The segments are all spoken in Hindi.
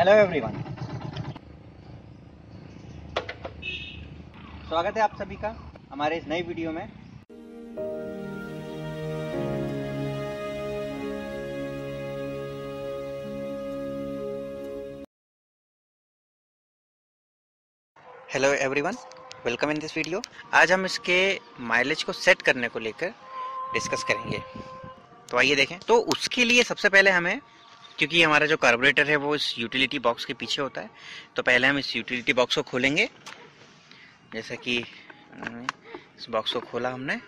हेलो एवरीवन स्वागत है आप सभी का हमारे इस नई वीडियो में। Hello everyone welcome in this video आज हम इसके माइलेज को सेट करने को लेकर डिस्कस करेंगे। तो आइए देखें। तो उसके लिए सबसे पहले हमें क्योंकि हमारा जो कार्बोरेटर है, वो इस यूटिलिटी बॉक्स के पीछे होता है। तो पहले हम इस यूटिलिटी बॉक्स को खोलेंगे। जैसा कि इस बॉक्स को खोला हमने।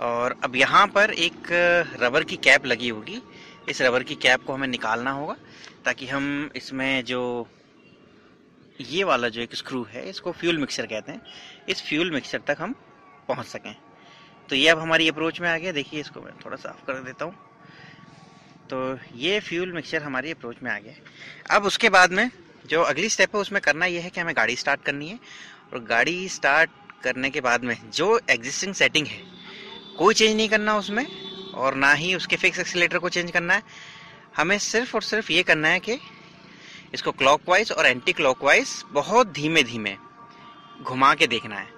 और अब यहाँ पर एक रबर की कैप लगी होगी। इस रबर की कैप को हमें निकालना होगा, ताकि हम इसमें जो, ये वाला जो एक स्क्रू है, इसको फ्यूल मिक्सर कहते हैं। इस फ्यूल मिक्सर तक हम पहुँच सकें। तो ये अब हमारी अप्रोच में आ गया। देखिए, इसको मैं थोड़ा साफ़ कर देता हूँ। तो ये फ्यूल मिक्सचर हमारी अप्रोच में आ गया अब उसके बाद में जो अगली स्टेप है, उसमें करना ये है कि हमें गाड़ी स्टार्ट करनी है। और गाड़ी स्टार्ट करने के बाद में जो एग्जिस्टिंग सेटिंग है, कोई चेंज नहीं करना उसमें और ना ही उसके फिक्स एक्सीटर को चेंज करना है। हमें सिर्फ़ और सिर्फ़ ये करना है कि इसको क्लॉकवाइज और एंटी क्लॉकवाइज बहुत धीमे धीमे घुमा के देखना है।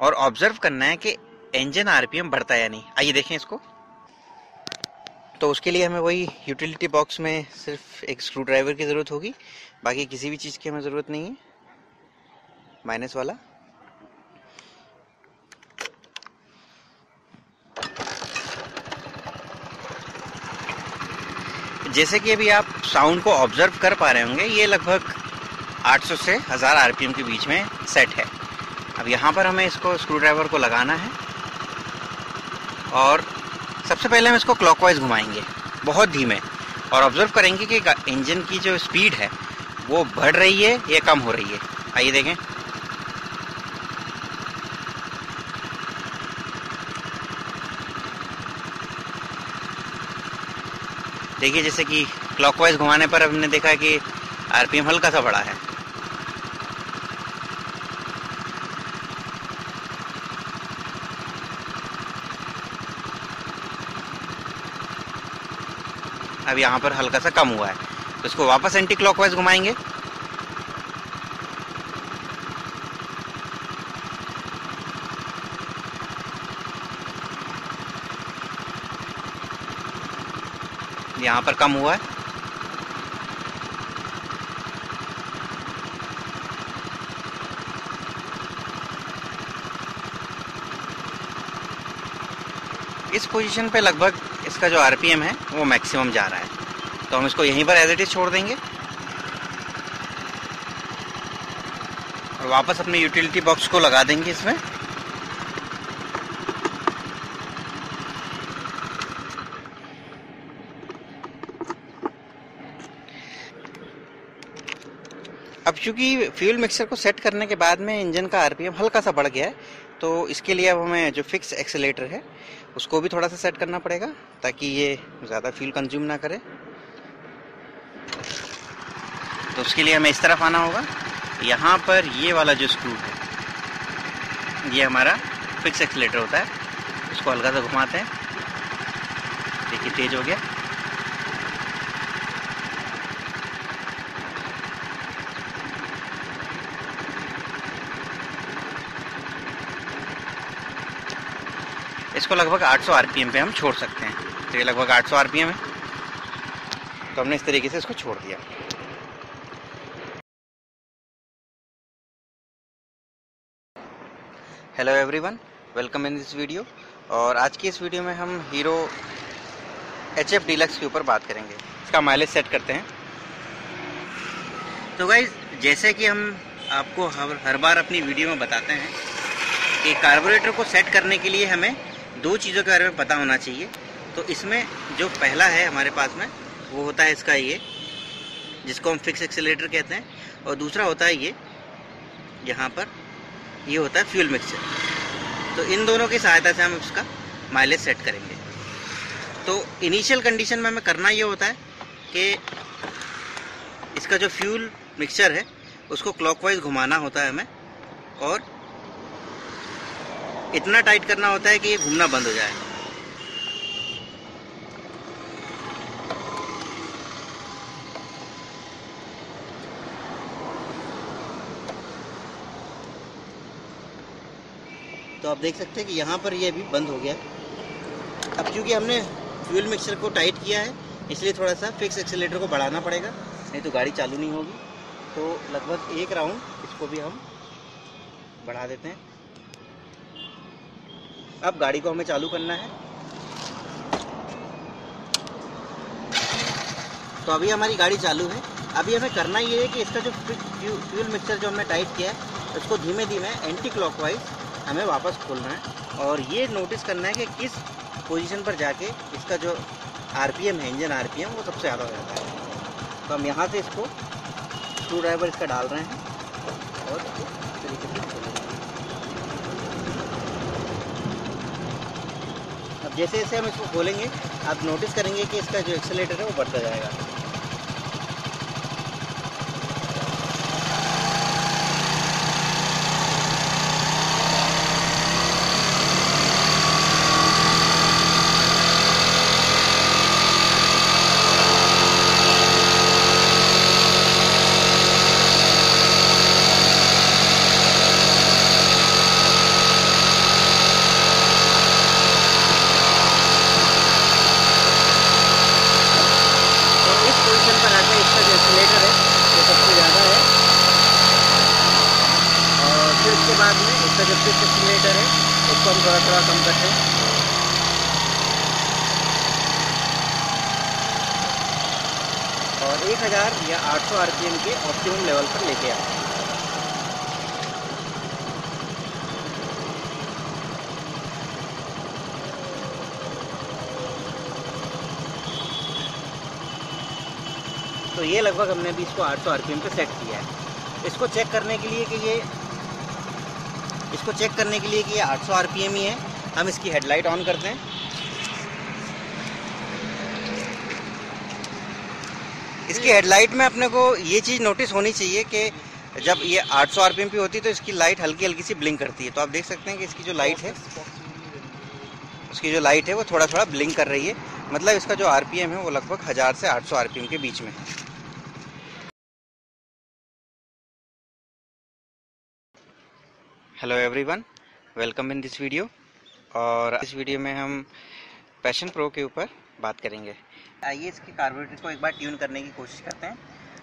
और ऑब्ज़र्व करना है कि इंजन आरपीएम बढ़ता है या नहीं। आइए देखें इसको। तो उसके लिए हमें वही यूटिलिटी बॉक्स में सिर्फ़ एक स्क्रू ड्राइवर की ज़रूरत होगी। बाकी किसी भी चीज़ की हमें ज़रूरत नहीं है। माइनस वाला। जैसे कि अभी आप साउंड को ऑब्ज़र्व कर पा रहे होंगे, ये लगभग 800 से 1000 आरपीएम के बीच में सेट है। अब यहाँ पर हमें इसको स्क्रू ड्राइवर को लगाना है। और सबसे पहले हम इसको क्लॉकवाइज घुमाएँगे, बहुत धीमे, और ऑब्ज़र्व करेंगे कि इंजन की जो स्पीड है, वो बढ़ रही है या कम हो रही है। आइए देखें। देखिए, जैसे कि क्लॉकवाइज घुमाने पर हमने देखा कि आरपीएम हल्का सा बढ़ा है। अब यहाँ पर हल्का सा कम हुआ है। तो इसको वापस एंटी क्लॉकवाइज घुमाएँगे। यहाँ पर कम हुआ है। इस पोजीशन पे लगभग इसका जो आरपीएम है, वो मैक्सिमम जा रहा है। तो हम इसको यहीं पर एज इट इज़ छोड़ देंगे। और वापस अपने यूटिलिटी बॉक्स को लगा देंगे इसमें। चूँकि फ्यूल मिक्सर को सेट करने के बाद में इंजन का आरपीएम हल्का सा बढ़ गया है तो इसके लिए अब हमें जो फिक्स एक्सेलेटर है, उसको भी थोड़ा सा सेट करना पड़ेगा, ताकि ये ज़्यादा फ्यूल कंज्यूम ना करे। तो उसके लिए हमें इस तरफ़ आना होगा। यहाँ पर ये वाला जो स्क्रू है, ये हमारा फिक्स एक्सीटर होता है, उसको हल्का सा घुमाते हैं। देखिए, तेज हो गया। इसको लगभग 800 आरपीएम पे हम छोड़ सकते हैं। तो ये लगभग 800 आरपीएम है। तो हमने इस तरीके से इसको छोड़ दिया। Hello everyone welcome in this video और आज की इस वीडियो में हम हीरो एच एफ़ डीलक्स के ऊपर बात करेंगे। इसका माइलेज सेट करते हैं। तो गाइज़ जैसे कि हम आपको हर हर बार अपनी वीडियो में बताते हैं कि कार्बोरेटर को सेट करने के लिए हमें दो चीज़ों के बारे में पता होना चाहिए। तो इसमें जो पहला है हमारे पास में, वो होता है इसका ये, जिसको हम फिक्स एक्सेलेटर कहते हैं। और दूसरा होता है ये, यहाँ पर, ये होता है फ्यूल मिक्सचर तो इन दोनों की सहायता से हम इसका माइलेज सेट करेंगे। तो इनिशियल कंडीशन में हमें करना ये होता है कि इसका जो फ्यूल मिक्सचर है, उसको क्लॉकवाइज घुमाना होता है हमें, और इतना टाइट करना होता है कि ये घूमना बंद हो जाए। तो आप देख सकते हैं कि यहाँ पर ये अभी बंद हो गया। अब क्योंकि हमने फ्यूल मिक्सर को टाइट किया है, इसलिए थोड़ा सा फिक्स एक्सीटर को बढ़ाना पड़ेगा, नहीं तो गाड़ी चालू नहीं होगी। तो लगभग एक राउंड इसको भी हम बढ़ा देते हैं। अब गाड़ी को हमें चालू करना है। तो अभी हमारी गाड़ी चालू है। अभी हमें करना ये है कि इसका जो फ्यूल मिक्सर जो हमने टाइट किया है उसको धीमे धीमे एंटी क्लॉकवाइज हमें वापस खोलना है। और ये नोटिस करना है कि किस पोजीशन पर जाके इसका जो आरपीएम है, इंजन आरपीएम वो सबसे ज़्यादा हो जाता है। तो हम यहाँ से इसको स्क्रू ड्राइवर इसका डाल रहे हैं और तरीके से अब जैसे जैसे हम इसको खोलेंगे, आप नोटिस करेंगे कि इसका जो एक्सेलेटर है वो बढ़ता जाएगा एक हज़ार या आठ सौ आर के ऑप्टिमम लेवल पर लेके आए तो ये लगभग हमने भी इसको 800 आरपीएम पे सेट किया है। इसको चेक करने के लिए कि ये इसको चेक करने के लिए कि ये 800 आरपीएम ही है। हम इसकी हेडलाइट ऑन करते हैं। इसकी हेडलाइट में अपने को ये चीज़ नोटिस होनी चाहिए कि जब ये 800 आरपीएम पे होती है तो इसकी लाइट हल्की हल्की सी ब्लिंक करती है। तो आप देख सकते हैं कि इसकी जो लाइट है, उसकी जो लाइट है वो थोड़ा थोड़ा ब्लिंक कर रही है। मतलब इसका जो आरपीएम है वो लगभग हज़ार से 800 आरपीएम के बीच में है। Hello everyone welcome in this video और इस वीडियो में हम पैशन प्रो के ऊपर बात करेंगे। आइए इसके कार्बोरेटर को एक बार ट्यून करने की कोशिश करते हैं।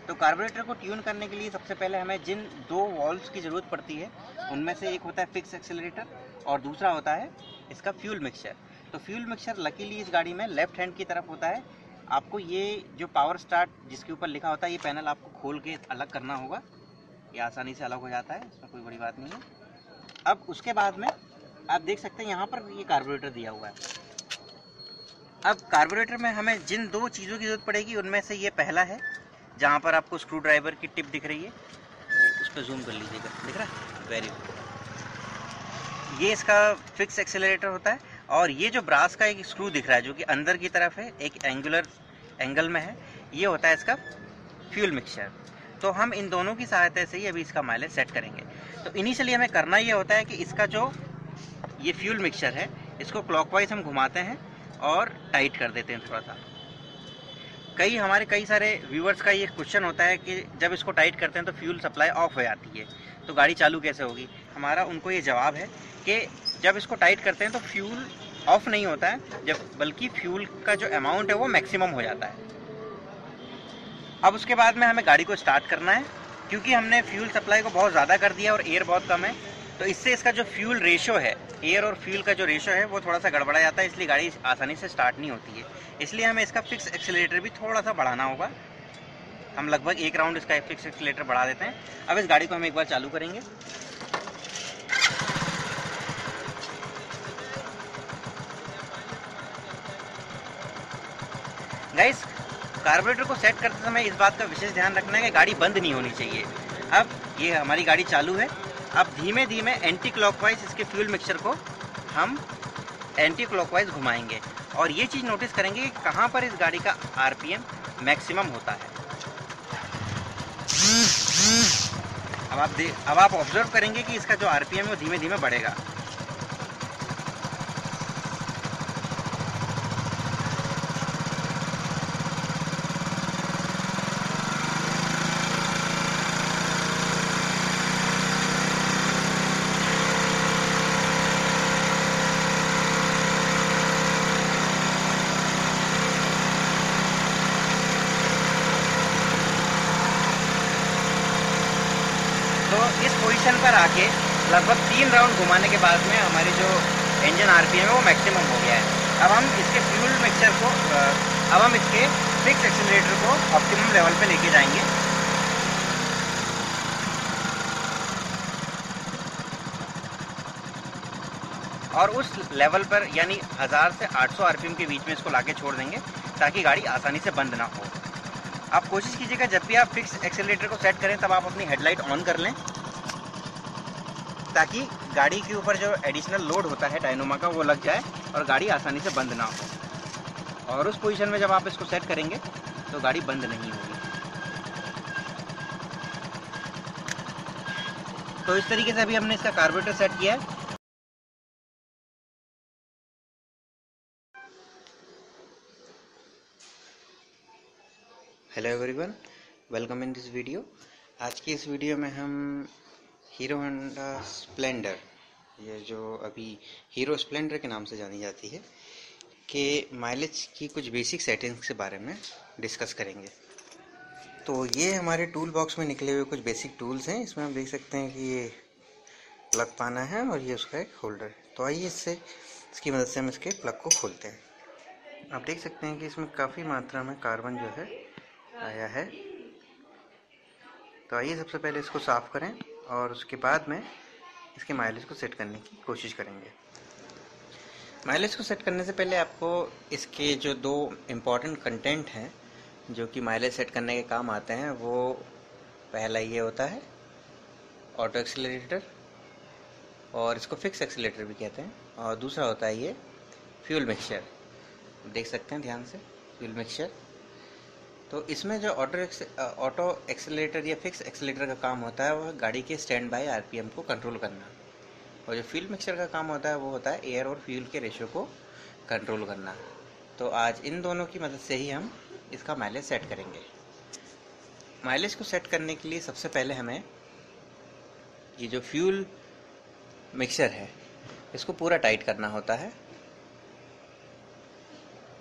तो कार्बोरेटर को ट्यून करने के लिए सबसे पहले हमें जिन दो वॉल्व्स की ज़रूरत पड़ती है, उनमें से एक होता है फिक्स एक्सेलरेटर और दूसरा होता है इसका फ्यूल मिक्सचर तो फ्यूल मिक्सचर लकीली इस गाड़ी में लेफ़्ट हैंड की तरफ़ होता है। आपको ये जो पावर स्टार्ट जिसके ऊपर लिखा होता है, ये पैनल आपको खोल के अलग करना होगा। ये आसानी से अलग हो जाता है, इसमें कोई बड़ी बात नहीं है। अब उसके बाद में आप देख सकते हैं, यहाँ पर ये कार्बोरेटर दिया हुआ है। अब कार्बोरेटर में हमें जिन दो चीज़ों की ज़रूरत पड़ेगी, उनमें से ये पहला है, जहाँ पर आपको स्क्रू ड्राइवर की टिप दिख रही है। उस पर जूम कर लीजिएगा, दिख रहा है? वेरी गुड ये इसका फिक्स एक्सेलरेटर होता है, और ये जो ब्रास का एक स्क्रू दिख रहा है, जो कि अंदर की तरफ़ है, एक एंगुलर एंगल में है, ये होता है इसका फ्यूल मिक्सचर तो हम इन दोनों की सहायता से ही अभी इसका माइलेज सेट करेंगे। तो इनिशियली हमें करना ये होता है कि इसका जो ये फ्यूल मिक्सचर है, इसको क्लॉकवाइज हम घुमाते हैं और टाइट कर देते हैं थोड़ा सा। कई, हमारे कई सारे व्यूवर्स का ये क्वेश्चन होता है कि जब इसको टाइट करते हैं तो फ्यूल सप्लाई ऑफ़ हो जाती है। तो गाड़ी चालू कैसे होगी? हमारा, उनको ये जवाब है कि जब इसको टाइट करते हैं तो फ्यूल ऑफ़ नहीं होता है, जब, बल्कि फ्यूल का जो अमाउंट है वो मैक्सिमम हो जाता है। अब उसके बाद में हमें गाड़ी को स्टार्ट करना है, क्योंकि हमने फ्यूल सप्लाई को बहुत ज़्यादा कर दिया और एयर बहुत कम है। तो इससे इसका जो फ्यूल रेशो है एयर और फ्यूल का जो रेशो है, वो थोड़ा सा गड़बड़ा जाता है, इसलिए गाड़ी आसानी से स्टार्ट नहीं होती है। इसलिए हमें इसका फिक्स एक्सीटर भी थोड़ा सा बढ़ाना होगा। हम लगभग एक राउंड इसका फिक्स एक्सीटर बढ़ा देते हैं। अब इस गाड़ी को हम एक बार चालू करेंगे। गाइस कार्बोरेटर को सेट करते समय इस बात का विशेष ध्यान रखना है कि गाड़ी बंद नहीं होनी चाहिए। अब ये हमारी गाड़ी चालू है। अब धीमे धीमे एंटी क्लॉकवाइज इसके फ्यूल मिक्सचर को हम एंटी क्लॉकवाइज घुमाएँगे। और ये चीज़ नोटिस करेंगे कि कहाँ पर इस गाड़ी का आरपीएम मैक्सिमम होता है। अब आप देख अब आप ऑब्ज़र्व करेंगे कि इसका जो आरपीएम है वो धीमे धीमे बढ़ेगा पोजीशन पर आके लगभग तीन राउंड घुमाने के बाद में हमारी जो इंजन आरपीएम है वो मैक्सिमम हो गया है। अब हम इसके फ्यूल मिक्सचर को अब हम इसके फिक्स एक्सीलरेटर को ऑप्टिमम लेवल पे लेके जाएँगे। और उस लेवल पर, यानी हज़ार से 800 आरपीएम के बीच में इसको लाके छोड़ देंगे, ताकि गाड़ी आसानी से बंद ना हो। आप कोशिश कीजिएगा, जब भी आप फिक्स एक्सेलेटर को सेट करें, तब आप अपनी हेडलाइट ऑन कर लें। ताकि गाड़ी के ऊपर जो एडिशनल लोड होता है डायनोमा का, वो लग जाए और गाड़ी आसानी से बंद ना हो। और उस पोजीशन में जब आप इसको सेट करेंगे तो गाड़ी बंद नहीं होगी। तो इस तरीके से अभी हमने इसका कार्बोरेटर सेट किया है। Hello everyone welcome in this video आज की इस वीडियो में हम हीरो होंडा स्प्लेंडर ये जो अभी हीरो स्प्लेंडर के नाम से जानी जाती है, के माइलेज की कुछ बेसिक सेटिंग्स के बारे में डिस्कस करेंगे। तो ये हमारे टूल बॉक्स में निकले हुए कुछ बेसिक टूल्स हैं। इसमें हम देख सकते हैं कि ये प्लग पाना है और ये उसका एक होल्डर है। तो आइए इससे, इसकी मदद से हम इसके प्लग को खोलते हैं। आप देख सकते हैं कि इसमें काफ़ी मात्रा में कार्बन जो है, आया है। तो आइए सबसे पहले इसको साफ़ करें। और उसके बाद में इसके माइलेज को सेट करने की कोशिश करेंगे। माइलेज को सेट करने से पहले आपको इसके जो दो इंपॉर्टेंट कंटेंट हैं, जो कि माइलेज सेट करने के काम आते हैं, वो पहला ये होता है ऑटो एक्सीटर और इसको फिक्स एक्सीटर भी कहते हैं, और दूसरा होता है ये फ्यूल मिक्सचर देख सकते हैं ध्यान से फ्यूल मिक्सचर तो इसमें जो ऑटो ऑटो एक्सेलेटर या फिक्स एक्सेलेटर का काम होता है, वह गाड़ी के स्टैंड बाय आरपीएम को कंट्रोल करना। और जो फ्यूल मिक्सचर का काम होता है, वो होता है एयर और फ्यूल के रेशो को कंट्रोल करना। तो आज इन दोनों की मदद से ही हम इसका माइलेज सेट करेंगे। माइलेज को सेट करने के लिए सबसे पहले हमें ये जो फ्यूल मिक्सचर है, इसको पूरा टाइट करना होता है।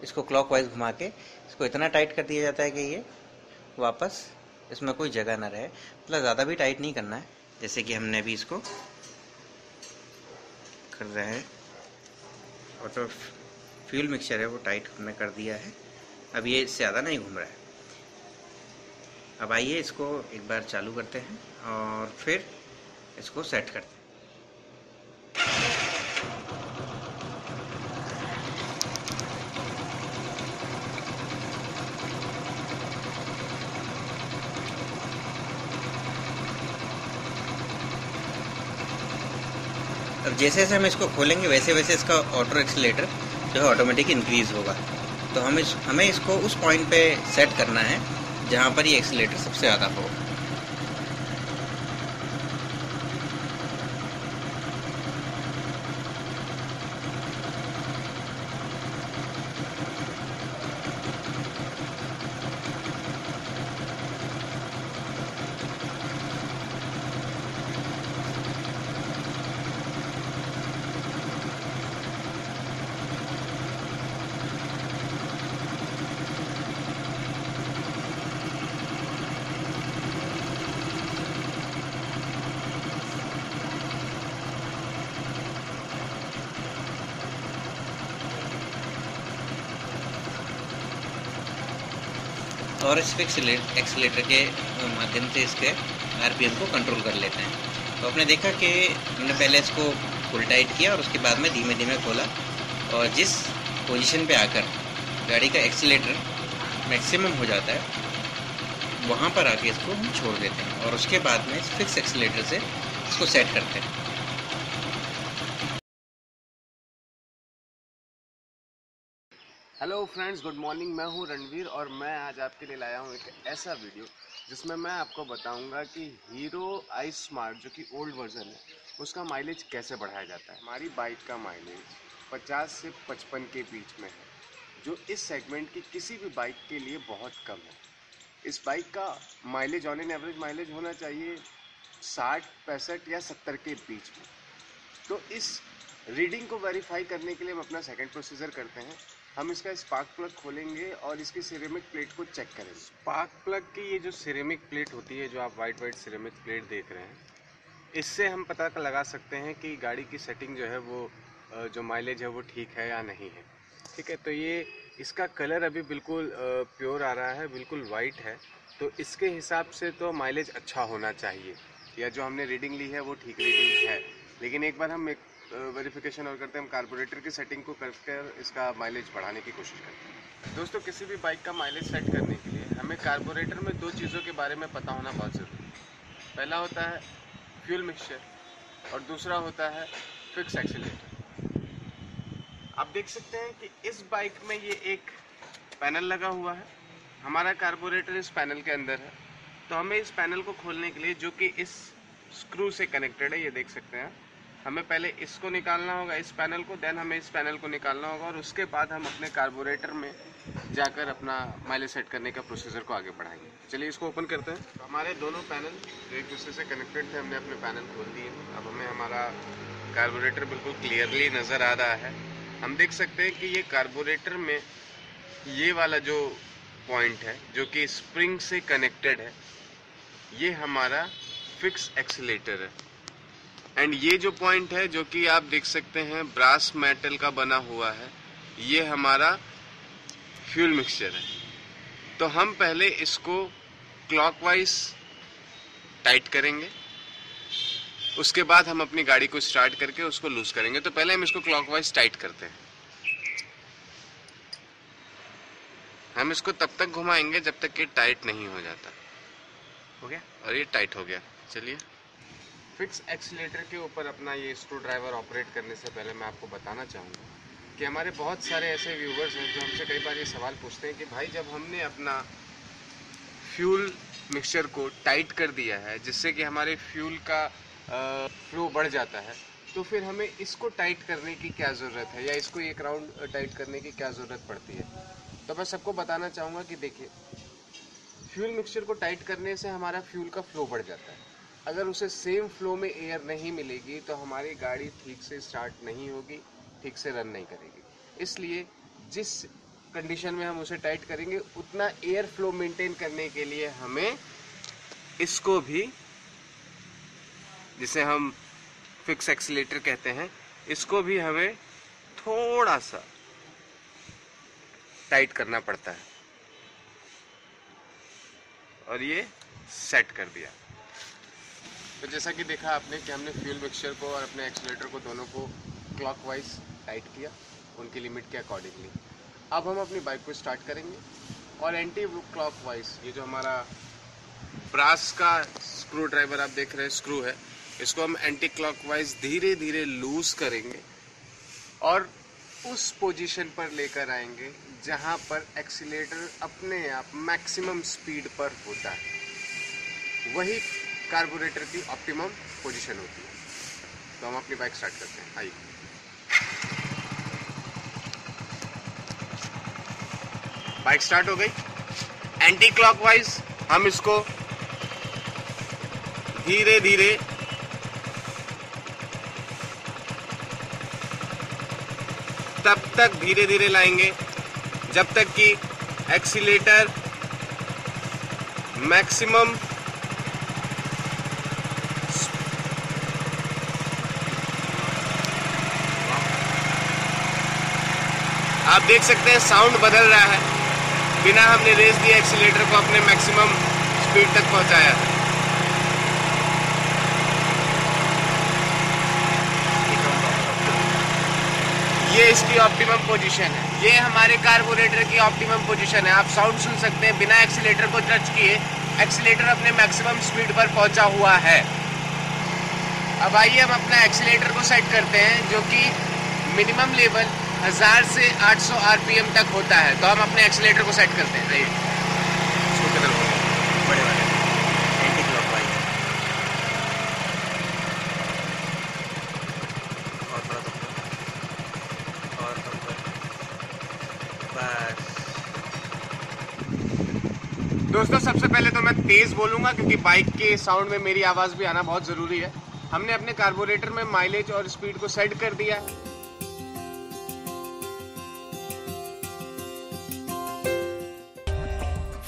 इसको क्लॉकवाइज घुमा के इसको इतना टाइट कर दिया जाता है कि ये वापस इसमें कोई जगह ना रहे। मतलब ज़्यादा भी टाइट नहीं करना है, जैसे कि हमने अभी इसको कर रहे हैं। और तो फ्यूल मिक्सचर है, वो टाइट हमने कर दिया है। अब ये ज़्यादा नहीं घूम रहा है। अब आइए इसको एक बार चालू करते हैं और फिर इसको सेट करते हैं। अब जैसे जैसे हम इसको खोलेंगे, वैसे वैसे इसका ऑटो एक्सीटर जो है ऑटोमेटिक इंक्रीज़ होगा। तो हम इस, हमें इसको उस पॉइंट पे सेट करना है जहाँ पर ये एक्सीटर सबसे ज़्यादा हो। और इस फिक्स एक्सीटर के माध्यम से इसके आरपीएम को कंट्रोल कर लेते हैं। तो आपने देखा कि हमने पहले इसको फुल टाइट किया और उसके बाद में धीमे धीमे खोला और जिस पोजीशन पे आकर गाड़ी का एक्सीटर मैक्सिमम हो जाता है, वहाँ पर आके इसको हम छोड़ देते हैं और उसके बाद में इस फिक्स एक्सीटर से इसको सेट करते हैं। हेलो फ्रेंड्स गुड मॉर्निंग मैं हूँ रणवीर और मैं आज आपके लिए लाया हूँ एक ऐसा वीडियो जिसमें मैं आपको बताऊँगा कि हीरो आई स्मार्ट जो कि ओल्ड वर्जन है, उसका माइलेज कैसे बढ़ाया जाता है। हमारी बाइक का माइलेज 50 से 55 के बीच में है, जो इस सेगमेंट की किसी भी बाइक के लिए बहुत कम है। इस बाइक का mileage on an average mileage होना चाहिए साठ, पैंसठ या सत्तर के बीच में। तो इस रीडिंग को वेरीफाई करने के लिए हम अपना सेकेंड प्रोसीजर करते हैं। हम इसका स्पार्क प्लग खोलेंगे और इसकी सिरेमिक प्लेट को चेक करेंगे। स्पार्क प्लग की ये जो सिरेमिक प्लेट होती है, जो आप वाइट वाइट सिरेमिक प्लेट देख रहे हैं, इससे हम पता लगा सकते हैं कि गाड़ी की सेटिंग जो है वो जो माइलेज है वो ठीक है या नहीं है। ठीक है तो ये, इसका कलर अभी बिल्कुल प्योर आ रहा है, बिल्कुल वाइट है। तो इसके हिसाब से तो माइलेज अच्छा होना चाहिए। या जो हमने रीडिंग ली है वो ठीक रीडिंग है। लेकिन एक बार हम एक वेरिफिकेशन और करते हैं, हम कार्बोरेटर की सेटिंग को करकर इसका माइलेज बढ़ाने की कोशिश करते हैं। दोस्तों, किसी भी बाइक का माइलेज सेट करने के लिए हमें कार्बोरेटर में दो चीज़ों के बारे में पता होना बहुत ज़रूरी है। पहला होता है फ्यूल मिक्सचर और दूसरा होता है फिक्स एक्सीटर आप देख सकते हैं कि इस बाइक में ये एक पैनल लगा हुआ है। हमारा कार्बोरेटर इस पैनल के अंदर है। तो हमें इस पैनल को खोलने के लिए जो कि इस स्क्रू से कनेक्टेड है, ये देख सकते हैं हमें पहले इसको निकालना होगा, इस पैनल को देन हमें इस पैनल को निकालना होगा और उसके बाद हम अपने कार्बोरेटर में जाकर अपना माइलेज सेट करने का प्रोसीजर को आगे बढ़ाएँगे। चलिए इसको ओपन करते हैं। तो हमारे दोनों पैनल जो एक दूसरे से कनेक्टेड थे, हमने अपने पैनल खोल दिए अब हमें हमारा कार्बोरेटर बिल्कुल क्लियरली नज़र आ रहा है। हम देख सकते हैं कि ये कार्बोरेटर में ये वाला जो पॉइंट है, जो कि स्प्रिंग से कनेक्टेड है, ये हमारा फिक्स एक्सीटर है। एंड ये जो पॉइंट है, जो कि आप देख सकते हैं ब्रास मेटल का बना हुआ है, ये हमारा फ्यूल मिक्सचर है। तो हम पहले इसको क्लॉकवाइज टाइट करेंगे। उसके बाद हम अपनी गाड़ी को स्टार्ट करके उसको लूज करेंगे। तो पहले हम इसको क्लॉकवाइज टाइट करते हैं। हम इसको तब तक घुमाएँगे जब तक कि टाइट नहीं हो जाता। हो गया? और ये टाइट हो गया। चलिए। फिक्स एक्सीटर के ऊपर अपना ये स्क्रू ड्राइवर ऑपरेट करने से पहले मैं आपको बताना चाहूँगा कि हमारे बहुत सारे ऐसे व्यूवर्स हैं जो हमसे कई बार ये सवाल पूछते हैं कि भाई, जब हमने अपना फ्यूल मिक्सचर को टाइट कर दिया है, जिससे कि हमारे फ्यूल का फ्लो बढ़ जाता है तो फिर हमें इसको टाइट करने की क्या ज़रूरत है या इसको एक राउंड टाइट करने की क्या ज़रूरत पड़ती है? तो मैं सबको बताना चाहूँगा कि देखिए फ्यूल मिक्सचर को टाइट करने से हमारा फ्यूल का फ्लो बढ़ जाता है। अगर उसे सेम फ्लो में एयर नहीं मिलेगी तो हमारी गाड़ी ठीक से स्टार्ट नहीं होगी, ठीक से रन नहीं करेगी। इसलिए जिस कंडीशन में हम उसे टाइट करेंगे, उतना एयर फ्लो मेंटेन करने के लिए हमें इसको भी, जिसे हम फिक्स एक्सीटर कहते हैं, इसको भी हमें थोड़ा सा टाइट करना पड़ता है। और ये सेट कर दिया। तो जैसा कि देखा आपने कि हमने फ्यूल मिक्सचर को और अपने एक्सीटर को दोनों को क्लॉकवाइज टाइट किया, उनकी लिमिट के अकॉर्डिंगली अब हम अपनी बाइक को स्टार्ट करेंगे और एंटी क्लॉक ये जो हमारा ब्रास का स्क्रू ड्राइवर आप देख रहे हैं स्क्रू है, इसको हम एंटी क्लॉक धीरे धीरे लूज करेंगे और उस पोजीशन पर लेकर आएँगे जहाँ पर एक्सीटर अपने आप मैक्सिमम स्पीड पर होता है। वही कार्बोरेटर की ऑप्टिमम पोजीशन होती है। तो हम अपनी बाइक स्टार्ट करते हैं। आइए। बाइक स्टार्ट हो गई। एंटी क्लॉकवाइज हम इसको धीरे धीरे तब तक धीरे धीरे लाएँगे। जब तक कि एक्सीटर मैक्सिमम आप देख सकते हैं साउंड बदल रहा है। बिना हमने रेस दिया एक्सीटर को अपने मैक्सिमम स्पीड तक पहुँचाया। ये इसकी ऑप्टिमम पोजीशन है। ये हमारे कार्बोरेटर की ऑप्टिमम पोजीशन है। आप साउंड सुन सकते हैं, बिना एक्सीटर को टच किए एक्सीटर अपने मैक्सिमम स्पीड पर पहुँचा हुआ है। अब आइए हम अपना एक्सीटर को सेट करते हैं, जो कि मिनिमम लेवल हज़ार से 800 आरपीएम तक होता है। तो हम अपने एक्सीटर को सेट करते हैं। सही इसको किधर बड़े वाले। एंटी क्लॉकवाइज और थोड़ा कम और कम कर बस। दोस्तों सबसे पहले तो मैं तेज़ बोलूँगा क्योंकि बाइक के साउंड में मेरी आवाज़ भी आना बहुत ज़रूरी है। हमने अपने कार्बोरेटर में माइलेज और स्पीड को सेट कर दिया है।